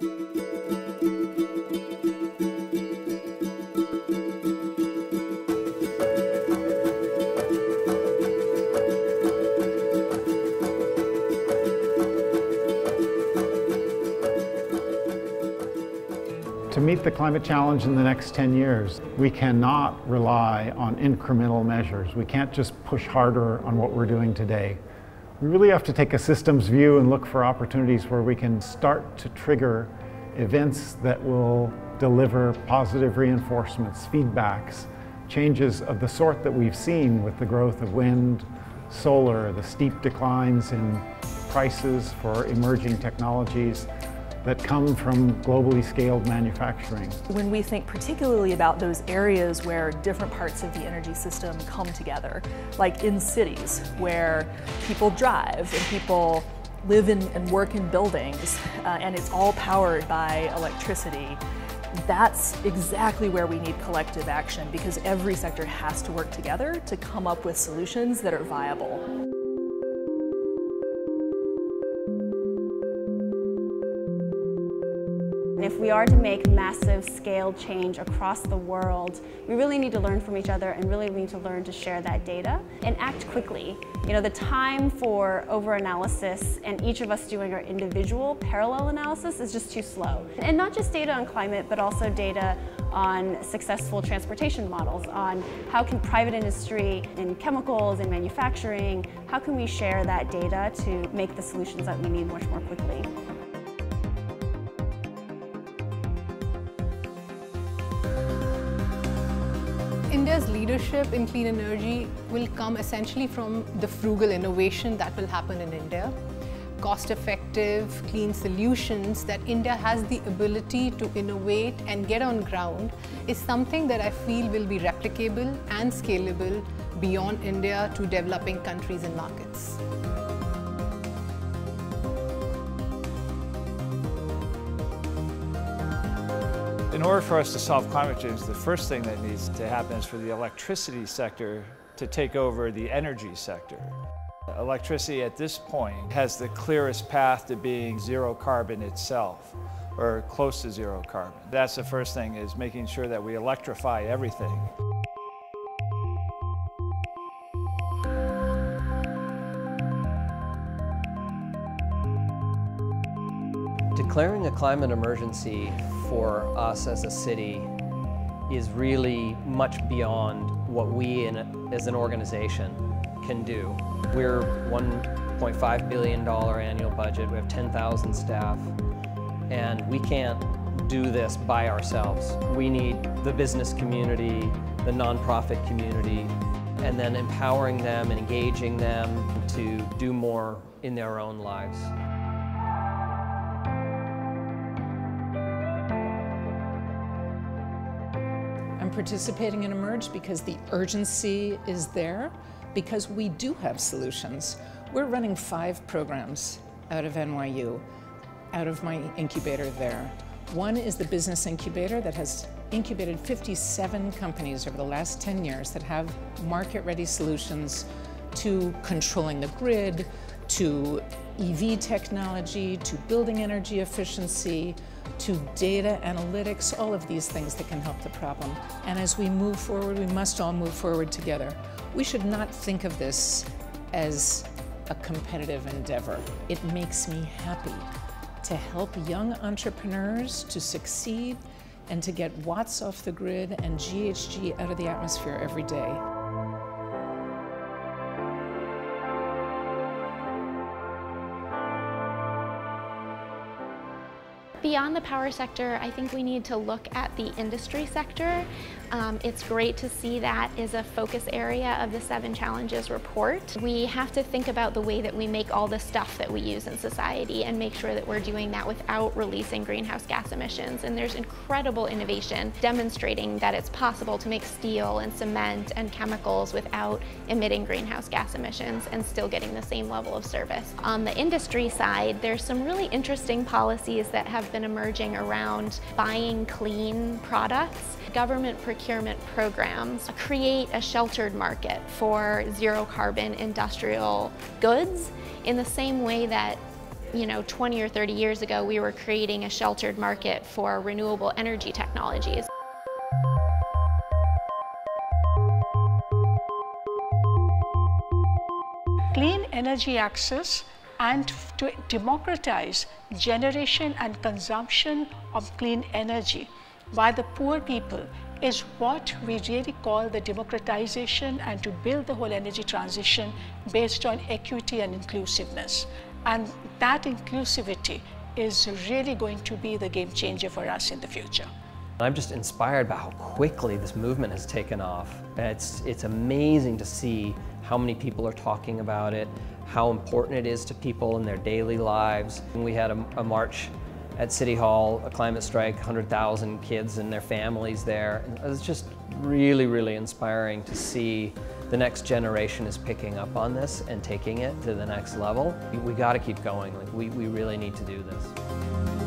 To meet the climate challenge in the next 10 years, we cannot rely on incremental measures. We can't just push harder on what we're doing today. We really have to take a systems view and look for opportunities where we can start to trigger events that will deliver positive reinforcements, feedbacks, changes of the sort that we've seen with the growth of wind, solar, the steep declines in prices for emerging technologies, that come from globally scaled manufacturing. When we think particularly about those areas where different parts of the energy system come together, like in cities where people drive and people live in and work in buildings uh, and it's all powered by electricity, that's exactly where we need collective action because every sector has to work together to come up with solutions that are viable. We are to make massive scale change across the world, we really need to learn from each other and really need to learn to share that data and act quickly. You know, the time for over-analysis and each of us doing our individual parallel analysis is just too slow. And not just data on climate, but also data on successful transportation models, on how can private industry in chemicals and manufacturing, how can we share that data to make the solutions that we need much more quickly. India's leadership in clean energy will come essentially from the frugal innovation that will happen in India. Cost-effective, clean solutions that India has the ability to innovate and get on ground is something that I feel will be replicable and scalable beyond India to developing countries and markets. In order for us to solve climate change, the first thing that needs to happen is for the electricity sector to take over the energy sector. Electricity at this point has the clearest path to being zero carbon itself or close to zero carbon. That's the first thing is making sure that we electrify everything. Declaring a climate emergency for us as a city is really much beyond what we in as an organization can do. We're $1.5 billion annual budget, we have 10,000 staff, and we can't do this by ourselves. We need the business community, the nonprofit community, and then empowering them and engaging them to do more in their own lives. I'm participating in Emerge because the urgency is there, because we do have solutions. We're running five programs out of NYU, out of my incubator there. One is the business incubator that has incubated 57 companies over the last 10 years that have market-ready solutions to controlling the grid, to EV technology, to building energy efficiency, to data analytics, all of these things that can help the problem. And as we move forward, we must all move forward together. We should not think of this as a competitive endeavor. It makes me happy to help young entrepreneurs to succeed and to get watts off the grid and GHG out of the atmosphere every day. Beyond the power sector, I think we need to look at the industry sector. Um, it's great to see that is a focus area of the Seven Challenges report. We have to think about the way that we make all the stuff that we use in society and make sure that we're doing that without releasing greenhouse gas emissions. And there's incredible innovation demonstrating that it's possible to make steel and cement and chemicals without emitting greenhouse gas emissions and still getting the same level of service. On the industry side, there's some really interesting policies that have been emerging around buying clean products. Government procurement programs create a sheltered market for zero carbon industrial goods in the same way that You know, 20 or 30 years ago, we were creating a sheltered market for renewable energy technologies. Clean energy access and to democratize generation and consumption of clean energy by the poor people is what we really call the democratization and to build the whole energy transition based on equity and inclusiveness. And that inclusivity is really going to be the game changer for us in the future. I'm just inspired by how quickly this movement has taken off. It's, it's amazing to see how many people are talking about it, how important it is to people in their daily lives. We had a, a march at City Hall, a climate strike, 100,000 kids and their families there. And it was just really, really inspiring to see the next generation is picking up on this and taking it to the next level. We, we got to keep going. Like we, we really need to do this.